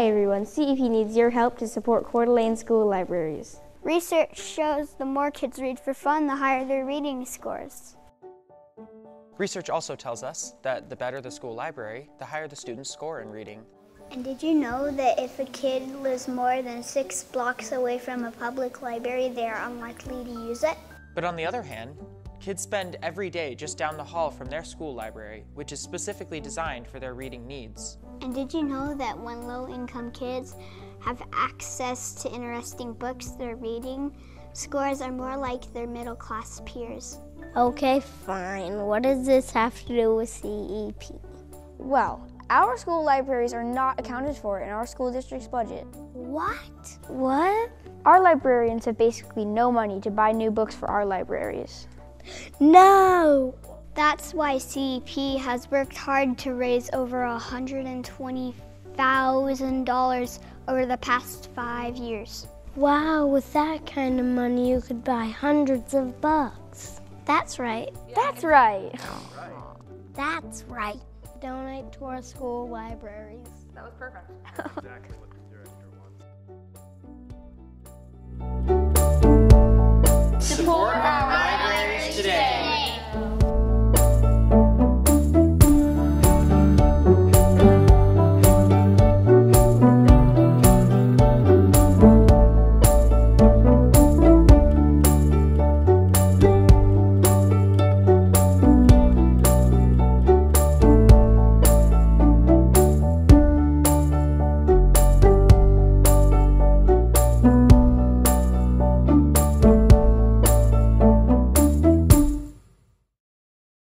Hi everyone, CEP needs your help to support Coeur d'Alene school libraries. Research shows the more kids read for fun, the higher their reading scores. Research also tells us that the better the school library, the higher the students score in reading. And did you know that if a kid lives more than six blocks away from a public library, they are unlikely to use it? But on the other hand, kids spend every day just down the hall from their school library, which is specifically designed for their reading needs. And did you know that when low income kids have access to interesting books, their reading scores are more like their middle class peers? Okay, fine. What does this have to do with CEP? Well, our school libraries are not accounted for in our school district's budget. What? What? Our librarians have basically no money to buy new books for our libraries. No! That's why CEP has worked hard to raise over $120,000 over the past five years. Wow, with that kind of money, you could buy hundreds of books. That's right. That's right. That's right. Donate to our school libraries. That was perfect. exactly